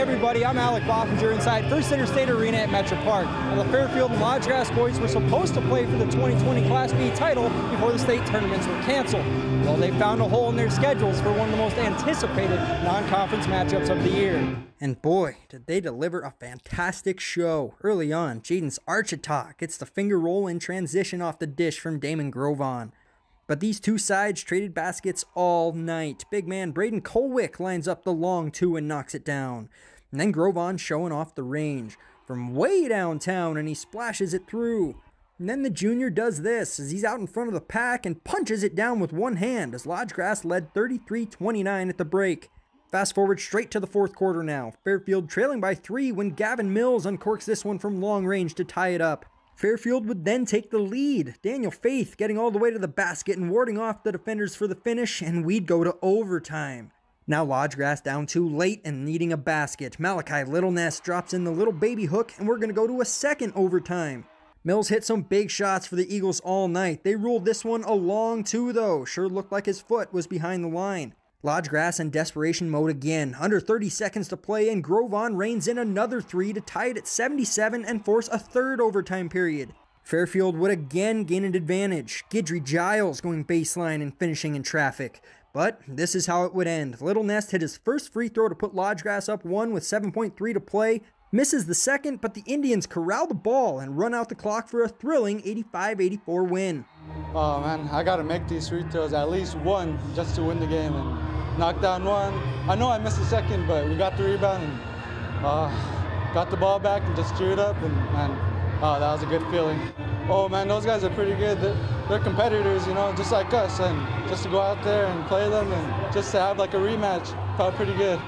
everybody. I'm Alec Boffinger inside First Interstate Arena at Metro Park. Now, the Fairfield and Lodge Grass boys were supposed to play for the 2020 Class B title before the state tournaments were canceled. Well, they found a hole in their schedules for one of the most anticipated non-conference matchups of the year. And boy, did they deliver a fantastic show. Early on, Jaden's arch attack gets the finger roll and transition off the dish from Damon Grovon. But these two sides traded baskets all night. Big man Braden Colwick lines up the long two and knocks it down. And then Grovon showing off the range from way downtown and he splashes it through. And then the junior does this as he's out in front of the pack and punches it down with one hand as Lodge Grass led 33-29 at the break. Fast forward straight to the fourth quarter now. Fairfield trailing by three when Gavin Mills uncorks this one from long range to tie it up. Fairfield would then take the lead. Daniel Faith getting all the way to the basket and warding off the defenders for the finish, and we'd go to overtime. Now Lodge Grass down too late and needing a basket. Malachi Little Nest drops in the little baby hook, and we're going to go to a second overtime. Mills hit some big shots for the Eagles all night. They ruled this one a long two, though. Sure looked like his foot was behind the line. Lodge Grass in desperation mode again. Under 30 seconds to play, and Grovon reigns in another three to tie it at 77 and force a third overtime period. Fairfield would again gain an advantage. Gidry Giles going baseline and finishing in traffic. But this is how it would end. Little Nest hit his first free throw to put Lodge Grass up one with 7.3 to play, misses the second, but the Indians corral the ball and run out the clock for a thrilling 85-84 win. Oh man, I gotta make these free throws at least one just to win the game and knocked down one. I know I missed the second, but we got the rebound and uh, got the ball back and just drew it up, and man, uh, that was a good feeling. Oh man, those guys are pretty good. They're, they're, competitors, you know, just like us, and just to go out there and play them and just to have like a rematch felt pretty good.